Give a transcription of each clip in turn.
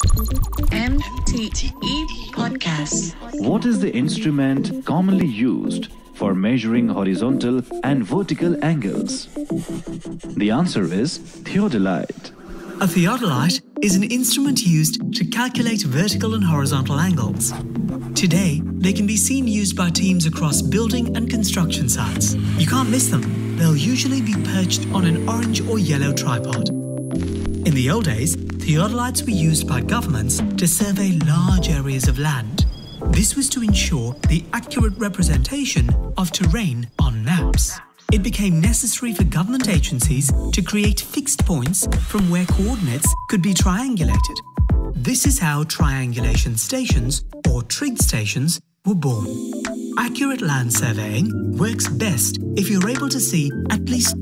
MTE Podcast. What is the instrument commonly used for measuring horizontal and vertical angles? The answer is theodolite. A theodolite is an instrument used to calculate vertical and horizontal angles. Today, they can be seen used by teams across building and construction sites. You can't miss them. They'll usually be perched on an orange or yellow tripod. In the old days, theodolites were used by governments to survey large areas of land. This was to ensure the accurate representation of terrain on maps. It became necessary for government agencies to create fixed points from where coordinates could be triangulated. This is how triangulation stations, or trig stations, were born. Accurate land surveying works best if you're able to see at least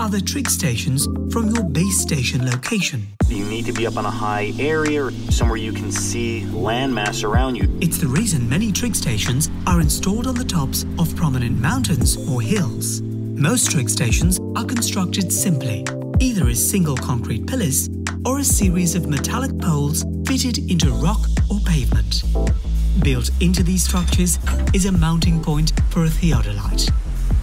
other trig stations from your base station location. You need to be up on a high area or somewhere you can see landmass around you. It's the reason many trig stations are installed on the tops of prominent mountains or hills. Most trig stations are constructed simply, either as single concrete pillars or a series of metallic poles fitted into rock or pavement. Built into these structures is a mounting point for a theodolite.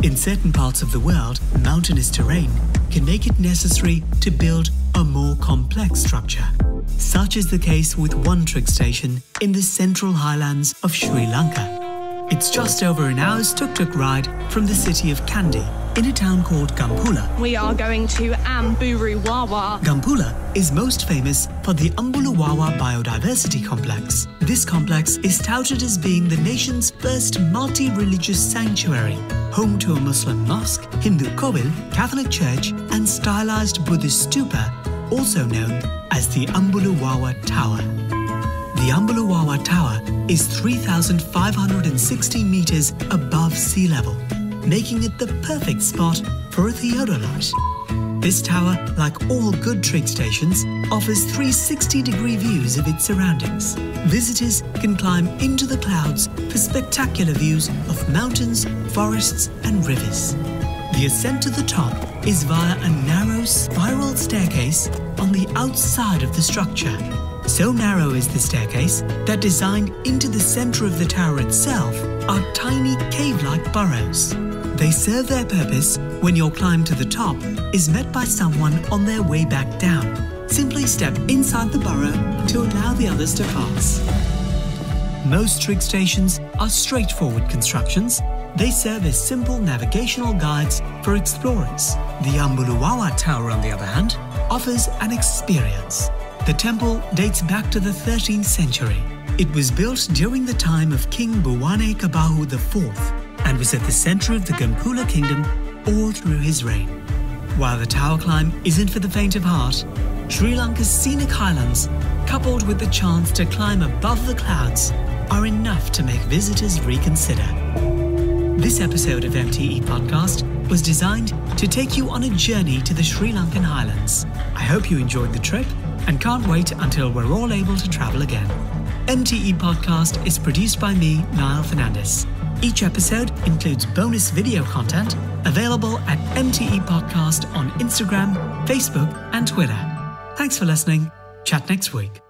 In certain parts of the world, mountainous terrain can make it necessary to build a more complex structure. Such is the case with one trig station in the central highlands of Sri Lanka. It's just over an hour's tuk-tuk ride from the city of Kandy in a town called Gampola. We are going to Ambuluwawa. Gampola is most famous for the Ambuluwawa Biodiversity Complex. This complex is touted as being the nation's first multi-religious sanctuary, home to a Muslim mosque, Hindu kovil, Catholic church, and stylized Buddhist stupa, also known as the Ambuluwawa Tower. The Ambuluwawa Tower is 3,560 meters above sea level, making it the perfect spot for a theodolite. This tower, like all good trig stations, offers 360 degree views of its surroundings. Visitors can climb into the clouds for spectacular views of mountains, forests, and rivers. The ascent to the top is via a narrow spiral staircase on the outside of the structure. So narrow is the staircase that designed into the center of the tower itself are tiny cave-like burrows. They serve their purpose when your climb to the top is met by someone on their way back down. Simply step inside the burrow to allow the others to pass. Most trig stations are straightforward constructions. They serve as simple navigational guides for explorers. The Ambuluwawa Tower, on the other hand, offers an experience. The temple dates back to the 13th century. It was built during the time of King Bhuvanekabahu IV and was at the center of the Gampola kingdom all through his reign. While the tower climb isn't for the faint of heart, Sri Lanka's scenic highlands, coupled with the chance to climb above the clouds, are enough to make visitors reconsider. This episode of MTE Podcast was designed to take you on a journey to the Sri Lankan highlands. I hope you enjoyed the trip and can't wait until we're all able to travel again. MTE Podcast is produced by me, Niall Fernandez. Each episode includes bonus video content available at MTE Podcast on Instagram, Facebook, and Twitter. Thanks for listening. Chat next week.